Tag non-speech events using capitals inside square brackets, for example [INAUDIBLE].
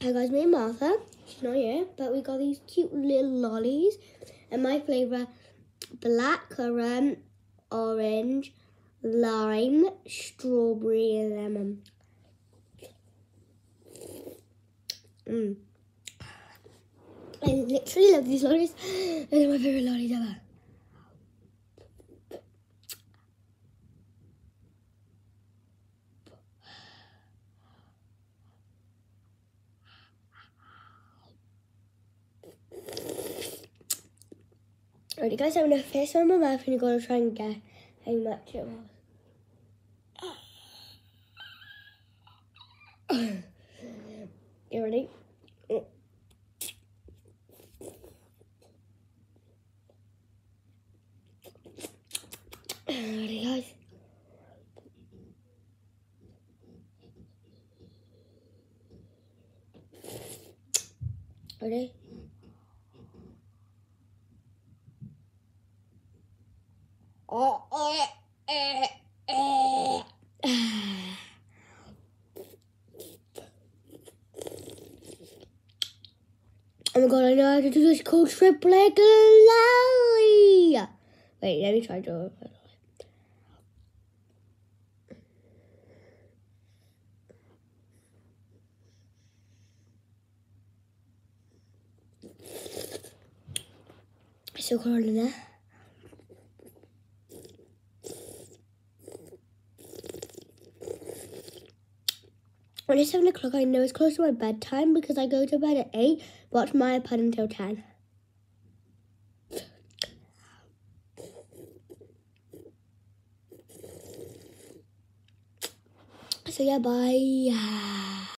Hi guys, me and Martha. She's not here, but we got these cute little lollies. And my flavour, black currant, orange, lime, strawberry, and lemon. Mm. I literally love these lollies. [GASPS] They're my favourite lollies ever. Alright, guys, I'm gonna face on my mouth and you're gonna try and guess how much it was. [COUGHS] you ready? Ready, guys? Ready? Oh, my god, I know how to do this called triple. Wait, let me try to cold in there. When it's 7 o'clock, I know it's close to my bedtime because I go to bed at 8, watch my iPad until 10. So yeah, bye. [SIGHS] [SIGHS] [SIGHS]